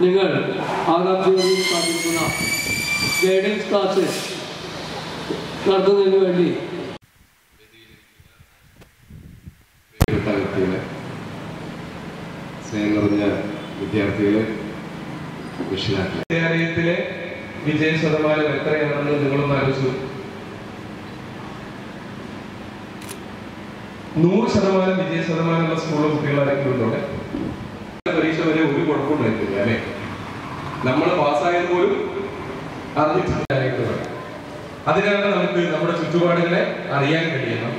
നിങ്ങൾ ആകാംക്ഷയോടെ സ്ഥാപിക്കുന്ന ഗൈഡൻസ് ക്ലാസ് നടത്തുന്നതിന് വേണ്ടി സ്നേഹം നിറഞ്ഞ വിദ്യാർത്ഥികളെ വിദ്യാലയത്തിലെ വിജയ ശതമാനം എത്രയാണെന്ന് നിങ്ങളൊന്ന് ആലോചിച്ചു. നൂറ് ശതമാനം വിജയ ശതമാനമുള്ള സ്കൂളിലെ കുട്ടികളായിരിക്കും പരീക്ഷ വരെ ഒരു കുഴപ്പം കുഴപ്പമുണ്ടായിട്ടില്ല അല്ലെ? നമ്മൾ പാസ്സായത് പോലും അറിഞ്ഞിട്ടില്ലായിട്ടുള്ളത് അതിനാണ് നമുക്ക് നമ്മുടെ ചുറ്റുപാടുകളെ അറിയാൻ കഴിയണം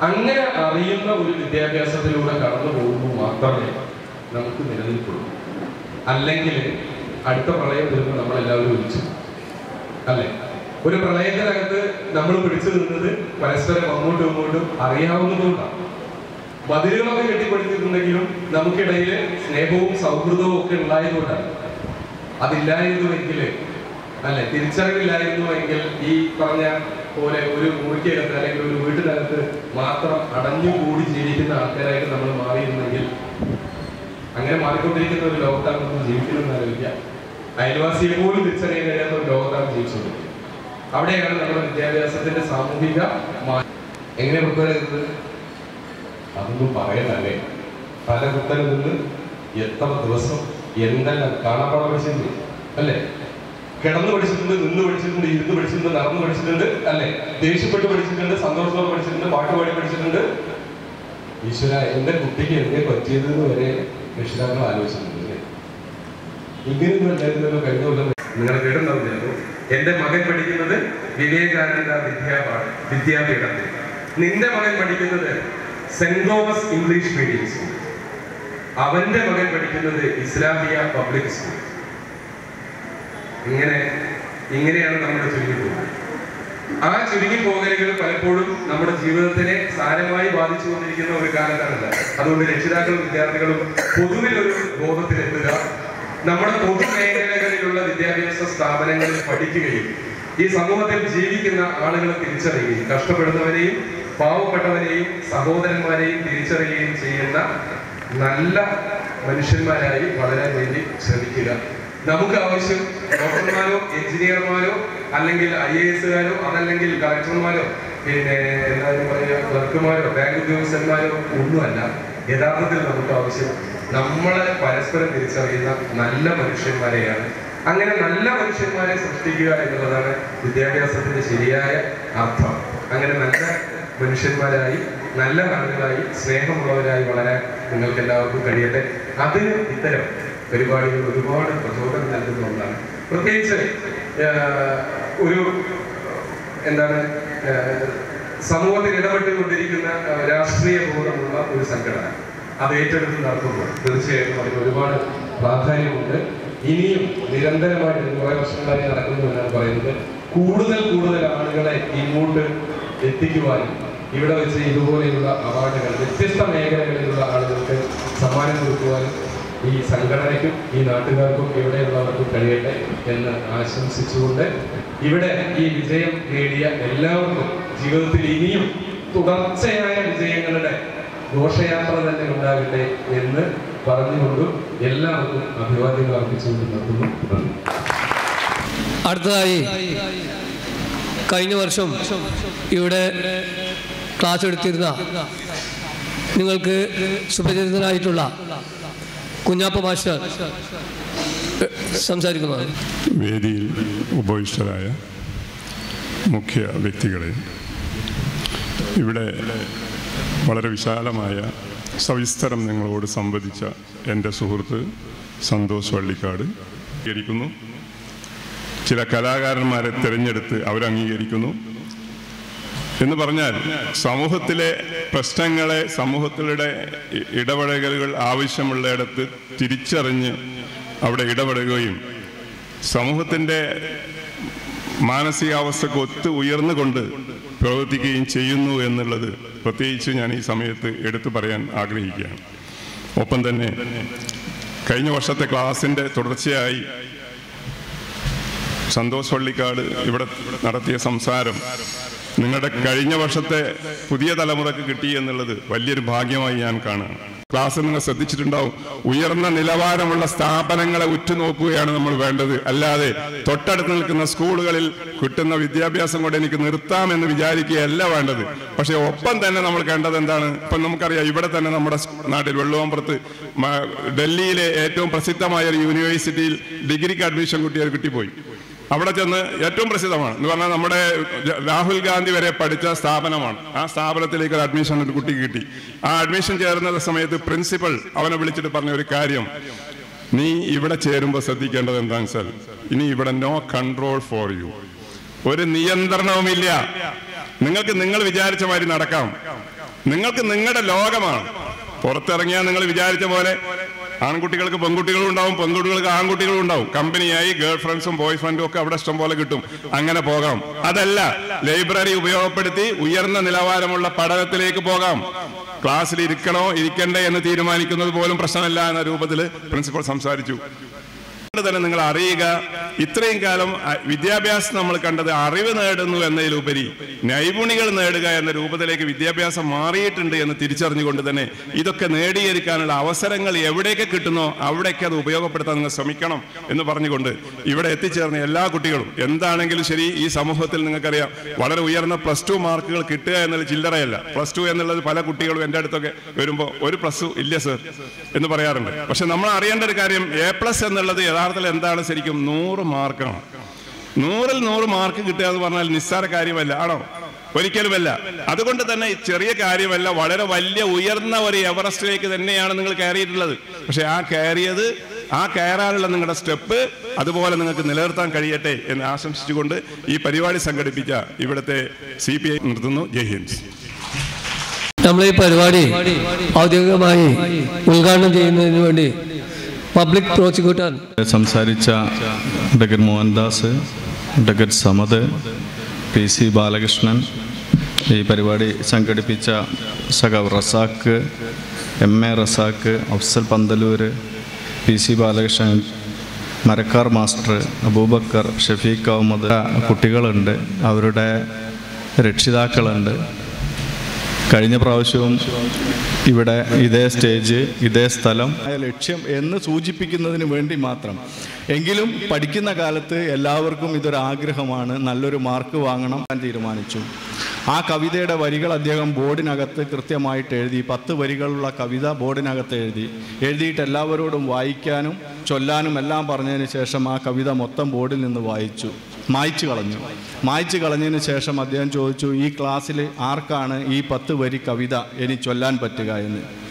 അങ്ങനെ അറിയുന്ന ഒരു വിദ്യാഭ്യാസത്തിലൂടെ കടന്നു പോകുമ്പോൾ മാത്രമേ നമുക്ക് നിലനിൽക്കുള്ളൂ. അല്ലെങ്കിൽ അടുത്ത പ്രളയം വരുമ്പോൾ നമ്മളെല്ലാവരും ഒഴിച്ചു. അല്ലെ? ഒരു പ്രളയത്തിനകത്ത് നമ്മൾ പിടിച്ചു നിന്നത് പരസ്പരം അങ്ങോട്ടും ഇങ്ങോട്ടും അറിയാവുന്നതുകൊണ്ടാണ്. മതിലുകളൊക്കെ കെട്ടിപ്പടുത്തിട്ടുണ്ടെങ്കിലും നമുക്കിടയിൽ സ്നേഹവും സൗഹൃദവും ഒക്കെ ഉണ്ടായതുകൊണ്ടാണ്. അതില്ലായിരുന്നുവെങ്കിൽ അല്ലെ? തിരിച്ചറിവില്ലായിരുന്നുവെങ്കിൽ ഈ പറഞ്ഞ പോലെ ഒരു മുറിക്കകത്ത് അല്ലെങ്കിൽ ഒരു വീട്ടിനകത്ത് മാത്രം അടഞ്ഞുകൂടി ജീവിക്കുന്ന ആൾക്കാരായിട്ട് നമ്മൾ മാറിയിരുന്നെങ്കിൽ അങ്ങനെ മാറിക്കൊണ്ടിരിക്കുന്ന ഒരു ലോകത്താണ് നമ്മൾ ജീവിക്കണമെന്ന് ആലോചിക്കുക. അയൽവാസിയെ പോലും തിരിച്ചറിയാൻ കഴിയാത്ത ഒരു ലോകത്താണ് ജീവിച്ചുകൊണ്ടിരിക്കുന്നത്. അവിടെയാണ് നമ്മുടെ വിദ്യാഭ്യാസത്തിന്റെ സാമൂഹിക മാ- എങ്ങനെ പ്രിപ്പയർ ചെയ്തത് അതൊന്നും പറയാനല്ലേ പല കുത്തനെ നിന്ന് എത്ര ദിവസം എന്തെല്ലാം കാണാപ്പാടം പഠിച്ചിട്ടുണ്ട് അല്ലേ? കിടന്നു പഠിച്ചിട്ടുണ്ട് നിന്ന് പഠിച്ചിട്ടുണ്ട് ഇരുന്ന് പഠിച്ചിട്ടുണ്ട് നടന്നു പഠിച്ചിട്ടുണ്ട് അല്ലെ? ദേഷ്യപ്പെട്ട് പഠിച്ചിട്ടുണ്ട് സന്തോഷത്തോടെ പഠിച്ചിട്ടുണ്ട് പാട്ട് പാടി പഠിച്ചിട്ടുണ്ട്. ഈശ്വര എന്റെ കുട്ടിക്ക് എന്നെ പറ്റിയത് വരെ രക്ഷിതാക്കൾ ആലോചിച്ചിട്ടുണ്ട്? ഇങ്ങനെയൊന്നും കഴിഞ്ഞ നിങ്ങൾ കേട്ടുണ്ടാവും ചിലപ്പോൾ എന്റെ മകൻ പഠിക്കുന്നത് വിവേകാനന്ദ വിദ്യാപാഠ വിദ്യാപീഠത്തിൽ. നിന്റെ മകൻ പഠിക്കുന്നത് saint Thomas English medium school അവന്റെ മകൻ പഠിക്കുന്നത് ഇസ്ലാമിയ പബ്ലിക് സ്കൂൾ ഇങ്ങനെ ഇങ്ങനെയാണ് നമ്മുടെ ചുരുങ്ങി പോകുന്നത്. ആ ചുരുങ്ങി പോകലുകൾ പലപ്പോഴും നമ്മുടെ ജീവിതത്തിനെ സാരമായി ബാധിച്ചു കൊണ്ടിരിക്കുന്ന ഒരു കാലത്താണല്ല അതുകൊണ്ട് രക്ഷിതാക്കളും വിദ്യാർത്ഥികളും പൊതുവിൽ ഒരു ബോധത്തിലെത്തുക നമ്മുടെ പൊതുമേഖലകളിലുള്ള വിദ്യാഭ്യാസ സ്ഥാപനങ്ങളിൽ പഠിക്കുകയും ഈ സമൂഹത്തിൽ ജീവിക്കുന്ന ആളുകളെ തിരിച്ചറിയുകയും കഷ്ടപ്പെടുന്നവരെയും പാവപ്പെട്ടവരെയും സഹോദരന്മാരെയും തിരിച്ചറിയുകയും ചെയ്യുന്ന നല്ല മനുഷ്യന്മാരായി വളരാൻ വേണ്ടി ശ്രമിക്കുക. നമുക്ക് ആവശ്യം ഡോക്ടർമാരോ എഞ്ചിനീയർമാരോ അല്ലെങ്കിൽ ഐ എ എസുകാരോ അതല്ലെങ്കിൽ കളക്ടർമാരോ പിന്നെ എന്തായാലും പറയുക ക്ലർക്കുമാരോ ബാങ്ക് ഉദ്യോഗസ്ഥന്മാരോ ഒന്നുമല്ല. യഥാർത്ഥത്തിൽ നമുക്ക് ആവശ്യം നമ്മളെ പരസ്പരം തിരിച്ചറിയുന്ന നല്ല മനുഷ്യന്മാരെയാണ്. അങ്ങനെ നല്ല മനുഷ്യന്മാരെ സൃഷ്ടിക്കുക എന്നുള്ളതാണ് വിദ്യാഭ്യാസത്തിന്റെ ശരിയായ അർത്ഥം. അങ്ങനെ നല്ല മനുഷ്യന്മാരായി നല്ല ആളുകളായി സ്നേഹമുള്ളവരായി വളരാൻ നിങ്ങൾക്ക് എല്ലാവർക്കും കഴിയട്ടെ. അതിന് ഇത്തരം പരിപാടികൾ ഒരുപാട് പ്രചോദനം നൽകുന്ന ഒന്നാണ്. പ്രത്യേകിച്ച് ഒരു എന്താണ് സമൂഹത്തിൽ ഇടപെട്ടുകൊണ്ടിരിക്കുന്ന രാഷ്ട്രീയ ബോധമുള്ള ഒരു സംഘടന. അത് ഏറ്റെടുത്ത് നടത്തുമ്പോൾ തീർച്ചയായിട്ടും അതിന് ഒരുപാട് പ്രാധാന്യമുണ്ട്. ഇനിയും നിരന്തരമായിട്ട് കുറെ വർഷങ്ങളായി നടക്കുന്നു എന്നാണ് പറയുന്നത്. കൂടുതൽ കൂടുതൽ ആളുകളെ ഇങ്ങോട്ട് എത്തിക്കുവാനും ഇവിടെ വെച്ച് ഇതുപോലെയുള്ള അവാർഡുകൾ വ്യത്യസ്ത മേഖലകളിലുള്ള ആളുകൾക്ക് സമ്മാനം കൊടുക്കുവാനും ഈ സംഘടനയ്ക്കും ഈ നാട്ടുകാർക്കും ഇവിടെയുള്ളവർക്കും കഴിയട്ടെ എന്ന് ആശംസിച്ചുകൊണ്ട് ഇവിടെ ഈ വിജയം നേടിയ എല്ലാവർക്കും ജീവിതത്തിൽ ഇനിയും തുടർച്ചയായ വിജയങ്ങളുടെ ഘോഷയാത്ര തന്നെ ഉണ്ടാകട്ടെ എന്ന് പറഞ്ഞുകൊണ്ടും എല്ലാവർക്കും അഭിവാദ്യങ്ങൾ അർപ്പിച്ചുകൊണ്ട് നിർത്തുന്നു. അടുത്തതായി കഴിഞ്ഞ വർഷം ഇവിടെ ക്ലാസ് എടുത്തിരുന്ന നിങ്ങൾക്ക് സുപരിചിതനായിട്ടുള്ള കുഞ്ഞാപ്പ മാസ്റ്റർ സംസാരിക്കുന്നത് വേദിയിൽ ഉപവിഷ്ടരായ മുഖ്യ വ്യക്തികളെ ഇവിടെ വളരെ വിശാലമായ സവിസ്തരം നിങ്ങളോട് സംവദിച്ച എന്റെ സുഹൃത്ത് സന്തോഷ് വള്ളിക്കാട് അംഗീകരിക്കുന്നു. ചില കലാകാരന്മാരെ തിരഞ്ഞെടുത്ത് അവരംഗീകരിക്കുന്നു. എന്ന് പറഞ്ഞാൽ സമൂഹത്തിലെ പ്രശ്നങ്ങളെ സമൂഹത്തിലൂടെ ഇടപെടലുകൾ ആവശ്യമുള്ളിടത്ത് തിരിച്ചറിഞ്ഞ് അവിടെ ഇടപെടുകയും സമൂഹത്തിന്റെ മാനസികാവസ്ഥക്ക് ഒത്ത് ഉയർന്നുകൊണ്ട് പ്രവർത്തിക്കുകയും ചെയ്യുന്നു എന്നുള്ളത് പ്രത്യേകിച്ച് ഞാൻ ഈ സമയത്ത് എടുത്തു പറയാൻ ആഗ്രഹിക്കുകയാണ്. ഒപ്പം തന്നെ കഴിഞ്ഞ വർഷത്തെ ക്ലാസിന്റെ തുടർച്ചയായി സന്തോഷ് വള്ളിക്കാട് ഇവിടെ നടത്തിയ സംസാരം നിങ്ങളുടെ കഴിഞ്ഞ വർഷത്തെ പുതിയ തലമുറയ്ക്ക് കിട്ടി എന്നുള്ളത് വലിയൊരു ഭാഗ്യമായി ഞാൻ കാണുകയാണ്. ക്ലാസ് നിങ്ങൾ ശ്രദ്ധിച്ചിട്ടുണ്ടാവും. ഉയർന്ന നിലവാരമുള്ള സ്ഥാപനങ്ങളെ ഉറ്റുനോക്കുകയാണ് നമ്മൾ വേണ്ടത്. അല്ലാതെ തൊട്ടടുത്ത് നിൽക്കുന്ന സ്കൂളുകളിൽ കിട്ടുന്ന വിദ്യാഭ്യാസം കൊണ്ട് എനിക്ക് നിർത്താമെന്ന് വിചാരിക്കുകയല്ല വേണ്ടത്. പക്ഷെ ഒപ്പം തന്നെ നമ്മൾ കണ്ടത് എന്താണ്? ഇപ്പൊ നമുക്കറിയാം ഇവിടെ തന്നെ നമ്മുടെ നാട്ടിൽ വെള്ളുവമ്പുറത്ത് ഡൽഹിയിലെ ഏറ്റവും പ്രസിദ്ധമായ ഒരു യൂണിവേഴ്സിറ്റിയിൽ ഡിഗ്രിക്ക് അഡ്മിഷൻ കുട്ടികൾ കിട്ടിപ്പോയി. അവിടെ ചെന്ന് ഏറ്റവും പ്രസിദ്ധമാണ്. എന്ന് പറഞ്ഞാൽ നമ്മുടെ രാഹുൽ ഗാന്ധി വരെ പഠിച്ച സ്ഥാപനമാണ്. ആ സ്ഥാപനത്തിലേക്ക് ഒരു അഡ്മിഷൻ ഒരു കുട്ടി കിട്ടി. ആ അഡ്മിഷൻ ചേർന്ന സമയത്ത് പ്രിൻസിപ്പൽ അവനെ വിളിച്ചിട്ട് പറഞ്ഞ ഒരു കാര്യം. നീ ഇവിടെ ചേരുമ്പോൾ ശ്രദ്ധിക്കേണ്ടത് എന്താണെന്ന് വെച്ചാൽ ഇനി ഇവിടെ നോ കൺട്രോൾ ഫോർ യു ഒരു നിയന്ത്രണവുമില്ല നിങ്ങൾക്ക് നിങ്ങൾ വിചാരിച്ച മാതിരി നടക്കാം. നിങ്ങൾക്ക് നിങ്ങളുടെ ലോകമാണ്. പുറത്തിറങ്ങിയാൽ നിങ്ങൾ വിചാരിച്ച പോലെ ആൺകുട്ടികൾക്ക് പെൺകുട്ടികളും ഉണ്ടാവും പെൺകുട്ടികൾക്ക് ആൺകുട്ടികളും ഉണ്ടാവും. കമ്പനിയായി ഗേൾ ഫ്രണ്ട്സും ബോയ് ഫ്രണ്ടും ഒക്കെ അവിടെ ഇഷ്ടം പോലെ കിട്ടും. അങ്ങനെ പോകാം. അതല്ല ലൈബ്രറി ഉപയോഗപ്പെടുത്തി ഉയർന്ന നിലവാരമുള്ള പഠനത്തിലേക്ക് പോകാം. ക്ലാസ്സിൽ ഇരിക്കണോ ഇരിക്കണ്ടേ എന്ന് തീരുമാനിക്കുന്നത് പോലും പ്രശ്നമല്ല എന്ന രൂപത്തിൽ പ്രിൻസിപ്പൽ സംസാരിച്ചു. തന്നെ നിങ്ങൾ അറിയുക ഇത്രയും കാലം വിദ്യാഭ്യാസം നമ്മൾ കണ്ടത് അറിവ് നേടുന്നു എന്നതിലുപരി നൈപുണികൾ നേടുക എന്ന രൂപത്തിലേക്ക് വിദ്യാഭ്യാസം മാറിയിട്ടുണ്ട് എന്ന് തിരിച്ചറിഞ്ഞുകൊണ്ട് തന്നെ ഇതൊക്കെ നേടിയെടുക്കാനുള്ള അവസരങ്ങൾ എവിടെയൊക്കെ കിട്ടുന്നോ അവിടെയൊക്കെ അത് ഉപയോഗപ്പെടുത്താൻ നിങ്ങൾ ശ്രമിക്കണം എന്ന് പറഞ്ഞുകൊണ്ട് ഇവിടെ എത്തിച്ചേർന്ന എല്ലാ കുട്ടികളും എന്താണെങ്കിലും ശരി ഈ സമൂഹത്തിൽ നിങ്ങൾക്കറിയാം വളരെ ഉയർന്ന പ്ലസ് ടു മാർക്കുകൾ കിട്ടുക എന്നുള്ള ചില്ലറയല്ല. പ്ലസ് ടു എന്നുള്ളത് പല കുട്ടികളും എന്റെ അടുത്തൊക്കെ വരുമ്പോൾ ഒരു പ്ലസ് ടു ഇല്ല സർ എന്ന് പറയാറുണ്ട്. പക്ഷെ നമ്മൾ അറിയേണ്ട ഒരു കാര്യം എ പ്ലസ് എന്നുള്ളത് യഥാർത്ഥത്തിൽ എന്താണ് ശരിക്കും നൂറ് മാർക്കാണ് നൂറിൽ നൂറ് മാർക്ക് കിട്ടുക എന്ന് പറഞ്ഞാൽ നിസ്സാര കാര്യമല്ല ആണോ? ഒരിക്കലുമല്ല. അതുകൊണ്ട് തന്നെ ചെറിയ കാര്യമല്ല വളരെ വലിയ ഉയർന്ന ഒരു എവറസ്റ്റിലേക്ക് തന്നെയാണ് നിങ്ങൾ കയറിയിട്ടുള്ളത്. പക്ഷെ ആ കയറിയത് ആ കയറാനുള്ള നിങ്ങളുടെ സ്റ്റെപ്പ് അതുപോലെ നിങ്ങൾക്ക് നിലനിർത്താൻ കഴിയട്ടെ എന്ന് ആശംസിച്ചുകൊണ്ട് ഈ പരിപാടി സംഘടിപ്പിച്ച ഇവിടുത്തെ സി പി ഐ നിർത്തുന്നു. ജയ് ഹിന്ദ്. നമ്മൾ ഈ പരിപാടി ഔദ്യോഗികമായി ഉദ്ഘാടനം ചെയ്യുന്നതിന് വേണ്ടി പബ്ലിക് പ്രോസിക്യൂട്ടർ. സംസാരിച്ച ഡഗർ മോഹൻദാസ് ഡഗർ സമദ് പി സി ബാലകൃഷ്ണൻ ഈ പരിപാടി സംഘടിപ്പിച്ച സഖാവ് Razak M A Razak Afsal Panthalur P C Balakrishnan Marakkar master Abubakar Shafeeq Ahmed കുട്ടികളുണ്ട് അവരുടെ രക്ഷിതാക്കളുണ്ട്. കഴിഞ്ഞ പ്രാവശ്യവും ഇവിടെ ഇതേ സ്റ്റേജ് ഇതേ സ്ഥലം. ലക്ഷ്യം എന്ന് സൂചിപ്പിക്കുന്നതിന് വേണ്ടി മാത്രം. എങ്കിലും പഠിക്കുന്ന കാലത്ത് എല്ലാവർക്കും ഇതൊരു ആഗ്രഹമാണ് നല്ലൊരു മാർക്ക് വാങ്ങണം ഞാൻ തീരുമാനിച്ചു. ആ കവിതയുടെ വരികൾ അദ്ദേഹം ബോർഡിനകത്ത് കൃത്യമായിട്ട് എഴുതി. പത്ത് വരികളുള്ള കവിത ബോർഡിനകത്ത് എഴുതി. എഴുതിയിട്ട് എല്ലാവരോടും വായിക്കാനും ചൊല്ലാനും എല്ലാം പറഞ്ഞതിന് ശേഷം ആ കവിത മൊത്തം ബോർഡിൽ നിന്ന് വായിച്ചു. മായ്ച്ചു കളഞ്ഞു. മായ്ച്ചു കളഞ്ഞതിന് ശേഷം അദ്ദേഹം ചോദിച്ചു ഈ ക്ലാസ്സിൽ ആർക്കാണ് ഈ പത്ത് വരി കവിത ഇനി ചൊല്ലാൻ പറ്റുക എന്ന്?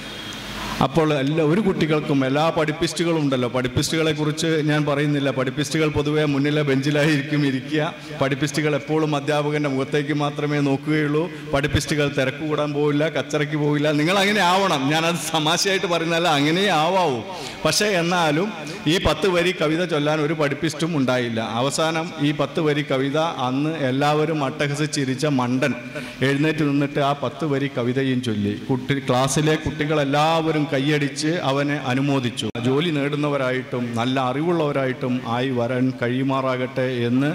അപ്പോൾ എല്ലാ ഒരു കുട്ടികൾക്കും എല്ലാ പഠിപ്പിസ്റ്റുകളും ഉണ്ടല്ലോ. പഠിപ്പിസ്റ്റുകളെ കുറിച്ച് ഞാൻ പറയുന്നില്ല. പഠിപ്പിസ്റ്റുകൾ പൊതുവേ മുന്നിലെ ബെഞ്ചിലായിരിക്കും ഇരിക്കുക. പഠിപ്പിസ്റ്റുകൾ എപ്പോഴും അധ്യാപകന്റെ മുഖത്തേക്ക് മാത്രമേ നോക്കുകയുള്ളൂ. പഠിപ്പിസ്റ്റുകൾ തിരക്ക് കൂടാൻ പോവില്ല കച്ചറയ്ക്ക് പോവില്ല. നിങ്ങൾ അങ്ങനെ ആവണം. ഞാനത് തമാശയായിട്ട് പറയുന്നതല്ല അങ്ങനെ ആവാവൂ. പക്ഷേ എന്നാലും ഈ പത്ത് വരി കവിത ചൊല്ലാൻ ഒരു പഠിപ്പിസ്റ്റും ഉണ്ടായില്ല. അവസാനം ഈ പത്ത് വരി കവിത അന്ന് എല്ലാവരും അട്ടഹസിച്ചിരിച്ച മണ്ടൻ എഴുന്നേറ്റ് നിന്നിട്ട് ആ പത്ത് വരി കവിതയും ചൊല്ലി. കുട്ടി ക്ലാസ്സിലെ കുട്ടികളെല്ലാവരും കൈയടിച്ച് അവനെ അനുമോദിച്ചു. ജോലി നേടുന്നവരായിട്ടും നല്ല അറിവുള്ളവരായിട്ടും ആയി വരാൻ കഴിയുമാറാകട്ടെ എന്ന്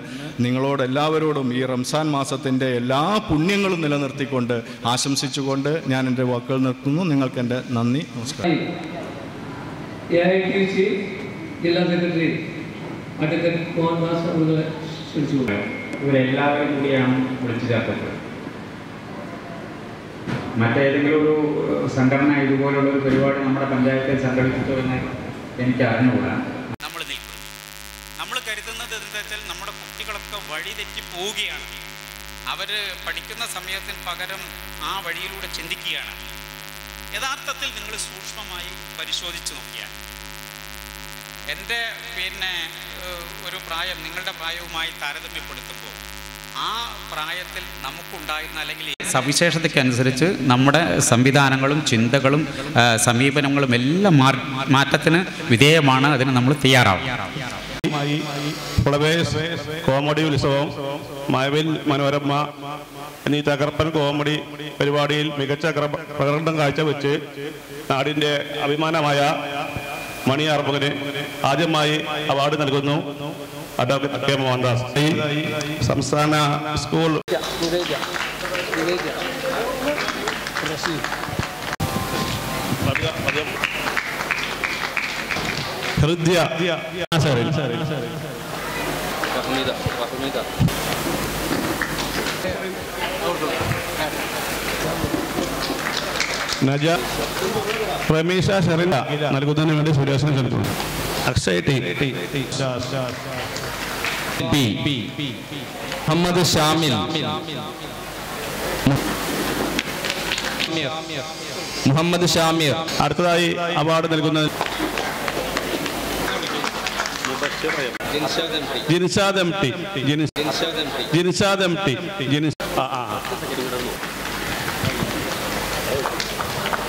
നിങ്ങളോടെല്ലാവരോടും ഈ റംസാൻ മാസത്തിന്റെ എല്ലാ പുണ്യങ്ങളും നിലനിർത്തിക്കൊണ്ട് ആശംസിച്ചുകൊണ്ട് ഞാൻ എന്റെ വാക്കുകൾ നിർത്തുന്നു. നിങ്ങൾക്ക് എന്റെ നന്ദി നമസ്കാരം. ജില്ലാ സെക്രട്ടറി അഡ്വക്കേറ്റ് ഇവരെല്ലാവരും കൂടിയാണ് വിളിച്ചു ചേർത്തത്. മറ്റേതെങ്കിലും ഒരു സംഘടന ഇതുപോലുള്ള ഒരു പരിപാടി നമ്മുടെ പഞ്ചായത്തിൽ സംഘടിപ്പിച്ചോ എന്ന് എനിക്ക് അറിഞ്ഞുകൂടാ നമ്മൾ നമ്മൾ കരുതുന്നത് എന്താ വെച്ചാൽ നമ്മുടെ കുട്ടികളൊക്കെ വഴി തെറ്റി പോവുകയാണ്. അവർ പഠിക്കുന്ന സമയത്തിന് പകരം ആ വഴിയിലൂടെ ചിന്തിക്കുകയാണ്. യഥാർത്ഥത്തിൽ നിങ്ങൾ സൂക്ഷ്മമായി പരിശോധിച്ച് നോക്കിയാൽ. എന്റെ പിന്നെ ഒരു പ്രായം നിങ്ങളുടെ പ്രായവുമായി താരതമ്യപ്പെടുത്തുമ്പോൾ ആ പ്രായത്തിൽ നമുക്കുണ്ടായിരുന്ന അല്ലെങ്കിൽ സവിശേഷതയ്ക്കനുസരിച്ച് നമ്മുടെ സംവിധാനങ്ങളും ചിന്തകളും സമീപനങ്ങളും എല്ലാം മാറ്റത്തിന് വിധേയമാണ് അതിന് നമ്മൾ തയ്യാറാവും കോമഡി ഉത്സവം മഴവിൽ മനോരമ എന്നീ തകർപ്പൻ കോമഡി പരിപാടിയിൽ മികച്ച പ്രകടനം കാഴ്ചവെച്ച് നാടിന്റെ അഭിമാനമായ മണി അർപ്പകന് ആദ്യമായി അവാർഡ് നൽകുന്നു അഡ്വക്കേറ്റ് കെ മോഹൻദാസ്. സംസ്ഥാന സ്കൂൾ ഹൃദ്യ സോറി നജ പ്രമീഷ ഷെറിന നൽകുന്നതിന് വേണ്ടി സുരേഷിനെ ക്ഷണിക്കുന്നു അക്ഷയ് ടി ബി മുഹമ്മദ് ഷാമിൽ മുഹമ്മദ് ഷാമിർ. അടുത്തതായി അവാർഡ് നൽകുന്നത് Jinshad M T. Jinshad M T.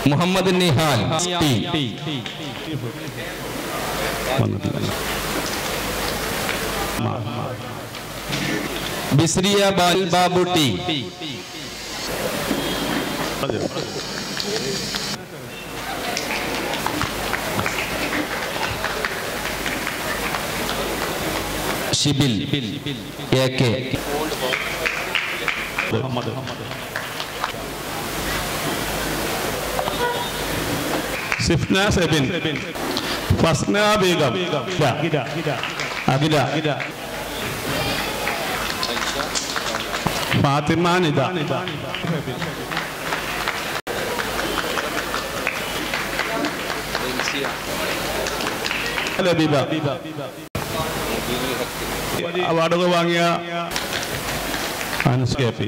Muhammad Nihal. Bisriya Bal Babu T. قدر شبل ياكي محمد سفنا سبن فسنا بيغم غدا غدا فاطمه Labeeba അവാർഡുകൾ വാങ്ങിയ അനസ് കെ പി.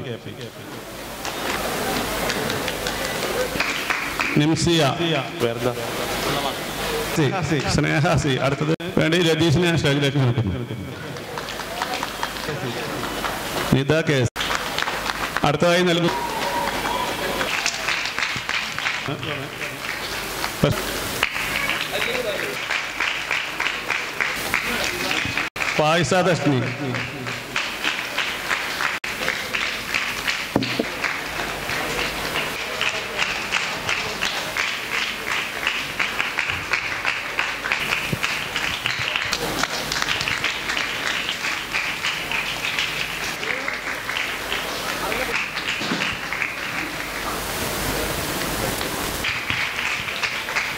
നിംസിയ. സി, സ്നേഹ സി. അടുത്തത് വേണ്ടി രതീഷിനെ സ്റ്റേജിലേക്ക് ക്ഷണിക്കുന്നു. നിത കേസ് അടുത്തതായി നൽകും. Faisadasni.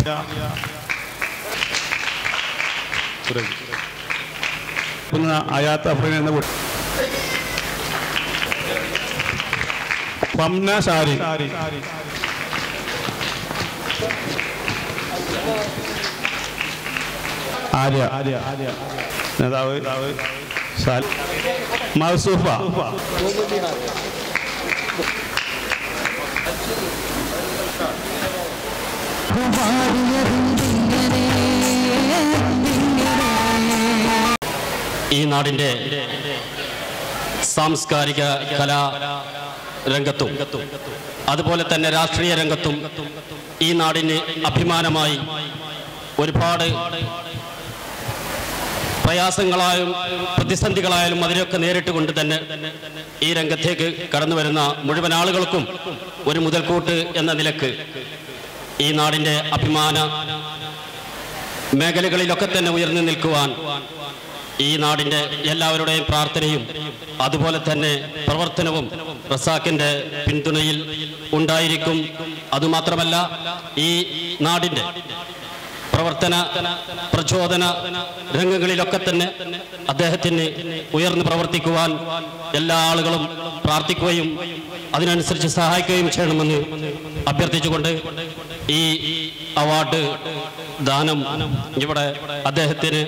Yeah. yeah. Por aí. Por aí. അയാത്ത Afreen എന്ന പംന സാരി. ആര്യ. നേതാവ്. മസൂഫ. മൗസൂഫ ഈ നാടിന്റെ സാംസ്കാരിക കലാ രംഗത്തും അതുപോലെ തന്നെ രാഷ്ട്രീയ രംഗത്തും ഈ നാടിന് അഭിമാനമായി ഒരുപാട് പ്രയാസങ്ങളായും പ്രതിസന്ധികളായാലും അതിനൊക്കെ നേരിട്ട് കൊണ്ട് തന്നെ ഈ രംഗത്തേക്ക് കടന്നു വരുന്ന മുഴുവൻ ആളുകൾക്കും ഒരു മുതൽക്കൂട്ട് എന്ന നിലയ്ക്ക് ഈ നാടിന്റെ അഭിമാന മേഖലകളിലൊക്കെ തന്നെ ഉയർന്നു നിൽക്കുവാൻ ഈ നാടിന്റെ എല്ലാവരുടെയും പ്രാർത്ഥനയും അതുപോലെ തന്നെ പ്രവർത്തനവും റസാക്കിന്റെ പിന്തുണയിൽ ഉണ്ടായിരിക്കും. അതുമാത്രമല്ല ഈ നാടിന്റെ പ്രവർത്തന പ്രചോദന രംഗങ്ങളിലൊക്കെ തന്നെ അദ്ദേഹത്തിന് ഉയർന്നു പ്രവർത്തിക്കുവാൻ എല്ലാ ആളുകളും പ്രാർത്ഥിക്കുകയും അതിനനുസരിച്ച് സഹായിക്കുകയും ചെയ്യണമെന്ന് അഭ്യർത്ഥിച്ചുകൊണ്ട് ഈ അവാർഡ് ദാനം ഇവിടെ അദ്ദേഹത്തിന്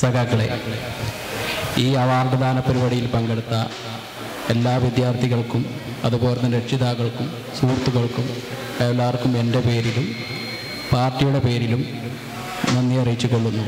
സഖാക്കളെ ഈ അവാർഡ് ദാന പരിപാടിയിൽ പങ്കെടുത്ത എല്ലാ വിദ്യാർത്ഥികൾക്കും അതുപോലെ തന്നെ രക്ഷിതാക്കൾക്കും സുഹൃത്തുക്കൾക്കും എല്ലാവർക്കും എന്റെ പേരിലും പാർട്ടിയുടെ പേരിലും നന്ദി അറിയിച്ചു കൊള്ളുന്നു